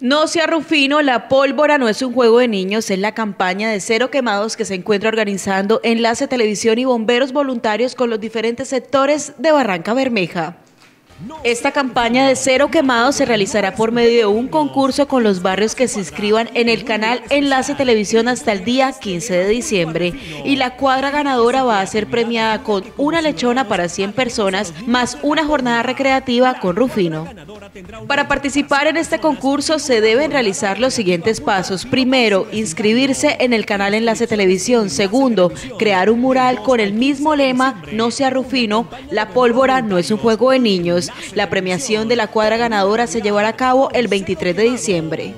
No sea Rufino, la pólvora no es un juego de niños, es la campaña de cero quemados que se encuentra organizando Enlace Televisión y bomberos voluntarios con los diferentes sectores de Barranca Bermeja. Esta campaña de cero quemados se realizará por medio de un concurso con los barrios que se inscriban en el canal Enlace Televisión hasta el día 15 de diciembre y la cuadra ganadora va a ser premiada con una lechona para 100 personas más una jornada recreativa con Rufino. Para participar en este concurso se deben realizar los siguientes pasos. Primero, inscribirse en el canal Enlace Televisión. Segundo, crear un mural con el mismo lema No sea Rufino, la pólvora no es un juego de niños. La premiación de la cuadra ganadora se llevará a cabo el 23 de diciembre.